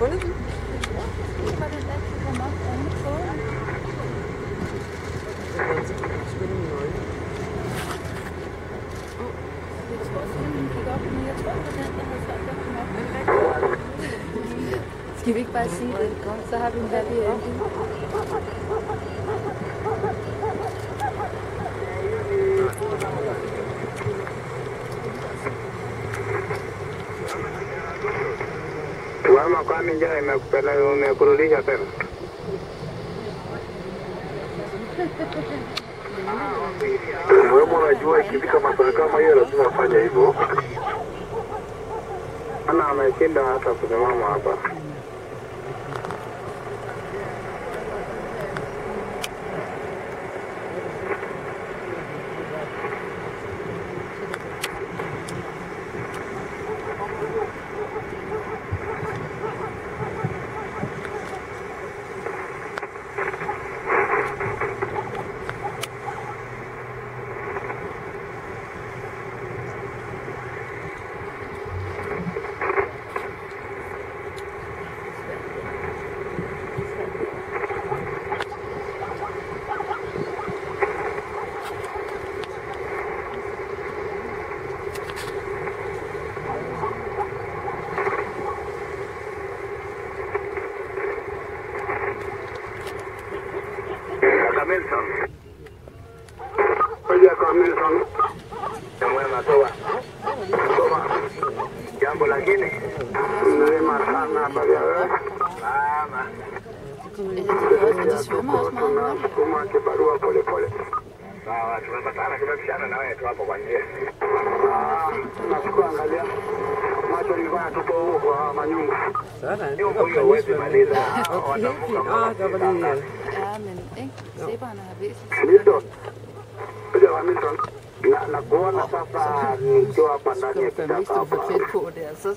fundet den? Skal vi ikke bare sige det? Så har vi en happy ending. Kwani njaa imekurudisha tena? Wewe unajua ikifika masaa kama hiyo lazima afanye hivyo. Ana ameshinda hata kusimama hapa. Tunasukuma kibarua pole pole. Sawa, tumepatana tumepishana na wewe tu hapo kwa njia. Ah, nashukuru angalia. Macho nilikuwa natupa huko kwa manyungu. Hiyo Det var huyo huwezi maliza. Ah, øh, Ja, men ikke? Sæberne har væsentligt. Milton. Kuja wa Milton. Na na kuona sasa nikiwa hapa ndani ya kitapa stå for hapa. tæt på der, så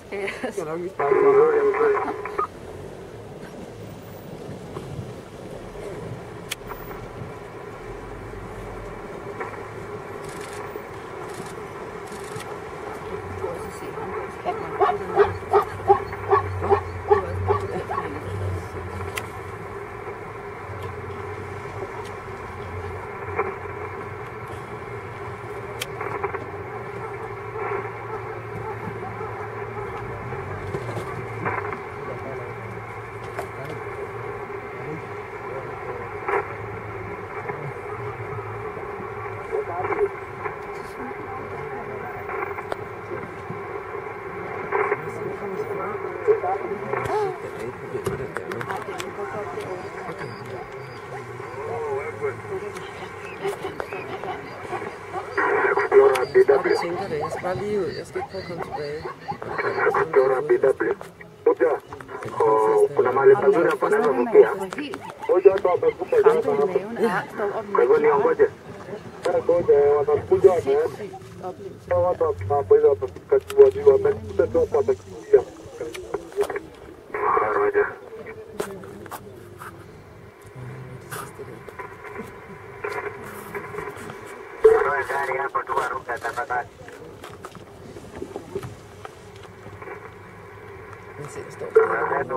tænker det. Jeg skal bare lige ud. Jeg skal ikke prøve at komme tilbage. Oh, kuna mahali pazuri hapo naweza. Helt Ngoja watu watakupa over dem. Kwa hivyo niongoje. Ngoja watakuja Oplevelse. watu hapo hizo watafika wajua wamekuta tu hapo watakuja. Let's see, let's